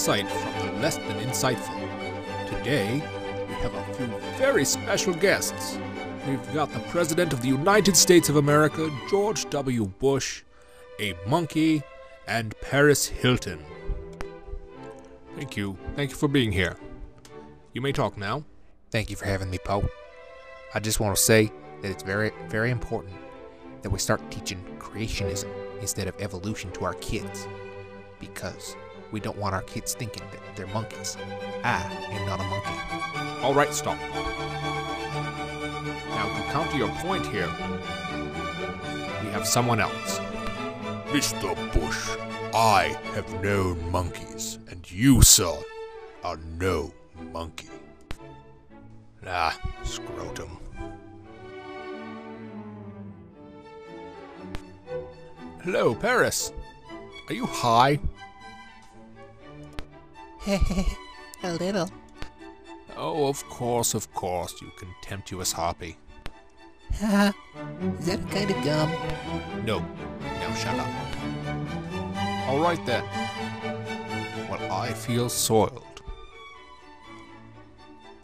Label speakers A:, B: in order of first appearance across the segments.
A: insight from the less than insightful. Today, we have a few very special guests. We've got the President of the United States of America, George W. Bush, a monkey, and Paris Hilton. Thank you. Thank you for being here. You may talk now.
B: Thank you for having me, Poe. I just want to say that it's very, very important that we start teaching creationism instead of evolution to our kids because we don't want our kids thinking that they're monkeys. I am not a monkey.
A: All right, stop. Now, to counter your point here, we have someone else.
C: Mr. Bush, I have known monkeys, and you, sir, are no monkey. Ah, scrotum.
A: Hello, Paris. Are you high?
B: a little.
A: Oh, of course, of course, you contemptuous harpy.
B: Haha. Is that a kind of gum?
A: No. Now shut up. All right then. Well, I feel soiled.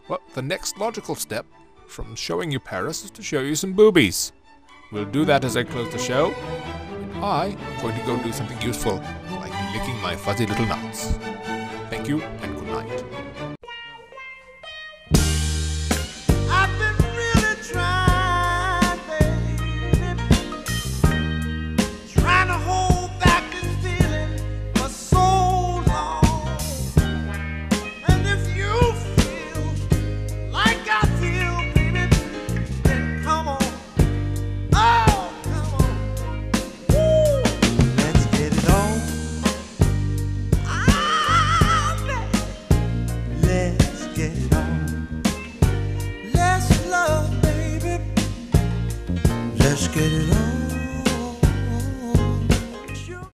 A: Well, the next logical step from showing you Paris is to show you some boobies. We'll do that as I close the show. I am going to go do something useful, like licking my fuzzy little nuts. Thank you and good night.
D: Let's get it on.